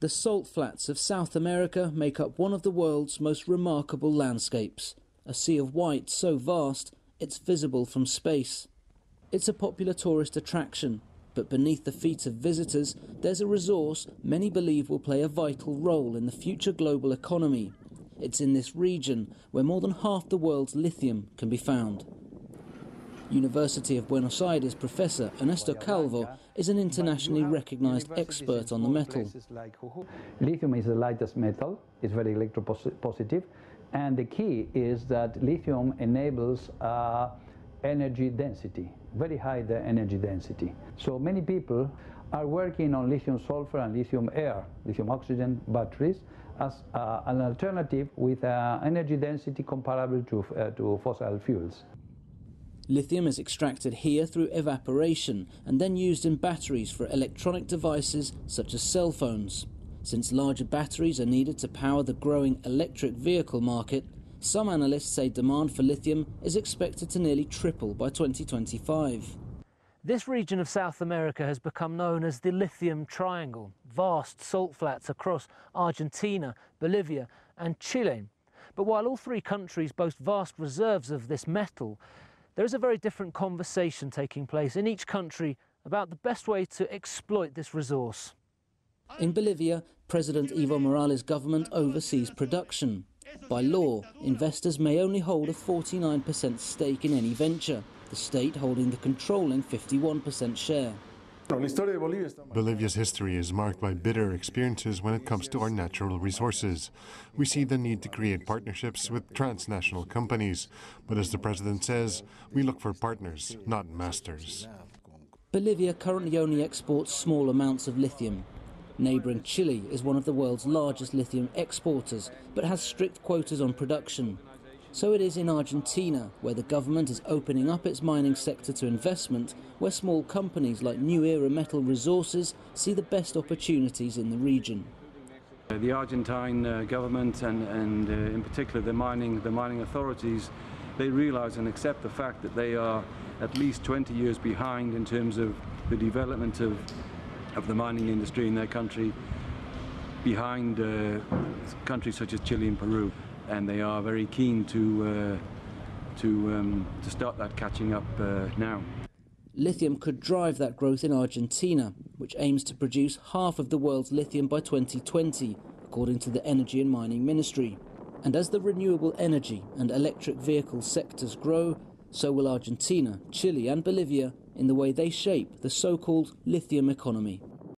The salt flats of South America make up one of the world's most remarkable landscapes, a sea of white so vast it's visible from space. It's a popular tourist attraction, but beneath the feet of visitors, there's a resource many believe will play a vital role in the future global economy. It's in this region where more than half the world's lithium can be found. University of Buenos Aires professor Ernesto Calvo is an internationally recognized expert on the metal. Lithium is the lightest metal, it's very electropositive, and the key is that lithium enables uh, energy density, very high energy density. So many people are working on lithium sulfur and lithium air, lithium oxygen batteries as uh, an alternative with uh, energy density comparable to, uh, to fossil fuels. Lithium is extracted here through evaporation and then used in batteries for electronic devices such as cell phones. Since larger batteries are needed to power the growing electric vehicle market, some analysts say demand for lithium is expected to nearly triple by 2025. This region of South America has become known as the Lithium Triangle, vast salt flats across Argentina, Bolivia and Chile. But while all three countries boast vast reserves of this metal, there is a very different conversation taking place in each country about the best way to exploit this resource. In Bolivia, President Evo Morales' government oversees production. By law, investors may only hold a 49% stake in any venture, the state holding the controlling 51% share. Bolivia's history is marked by bitter experiences when it comes to our natural resources. We see the need to create partnerships with transnational companies, but as the president says, we look for partners, not masters. Bolivia currently only exports small amounts of lithium. Neighbouring Chile is one of the world's largest lithium exporters, but has strict quotas on production. So it is in Argentina, where the government is opening up its mining sector to investment, where small companies like New Era Metal Resources see the best opportunities in the region. Uh, the Argentine uh, government and, and uh, in particular the mining, the mining authorities, they realize and accept the fact that they are at least 20 years behind in terms of the development of, of the mining industry in their country, behind uh, countries such as Chile and Peru and they are very keen to uh, to um, to start that catching up uh, now. Lithium could drive that growth in Argentina, which aims to produce half of the world's lithium by 2020, according to the Energy and Mining Ministry. And as the renewable energy and electric vehicle sectors grow, so will Argentina, Chile, and Bolivia in the way they shape the so called lithium economy.